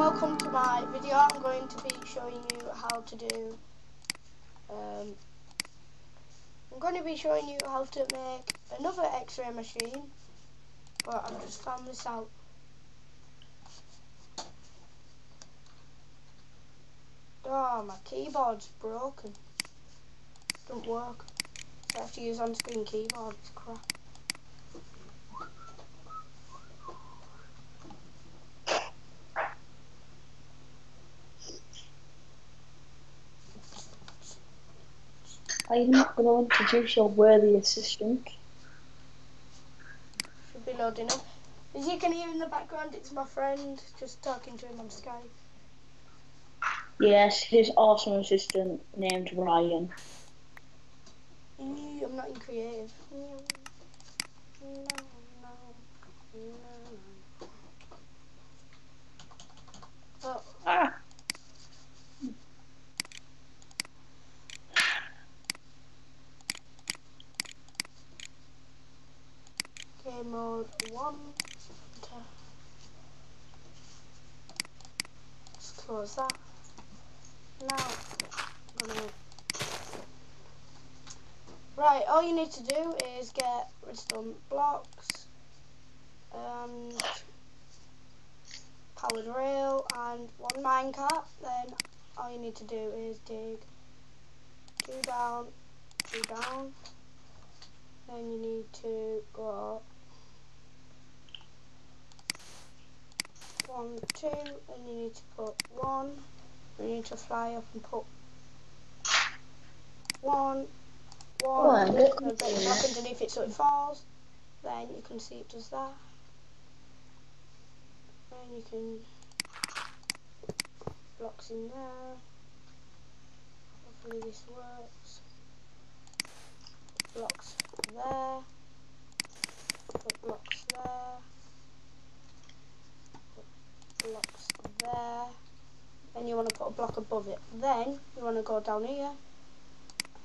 welcome to my video. I'm going to be showing you how to do. Um, I'm going to be showing you how to make another X-ray machine, but I've just found this out. Oh, my keyboard's broken. Don't work. I have to use on-screen keyboard. It's crap. I'm not going to introduce your worthy assistant. Should be loading up. As you can hear in the background, it's my friend just talking to him on Skype. Yes, his awesome assistant named Ryan. I'm not in creative. No, no, no, no. Oh, Ah! game mode one. Let's close that. Now, gonna Right, all you need to do is get redstone blocks and powered rail and one minecart. Then all you need to do is dig two down, two down. Then you need to go up one, two, and you need to put one. You need to fly up and put one, on, one, look and the block underneath it so it falls. Then you can see it does that. Then you can blocks in there. Hopefully this works. Blocks there. Put blocks there. Put blocks there. Then you want to put a block above it. Then you want to go down here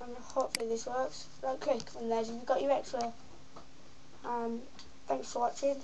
and hopefully this works. Right click and there's you've got your X-ray. Um, thanks for watching.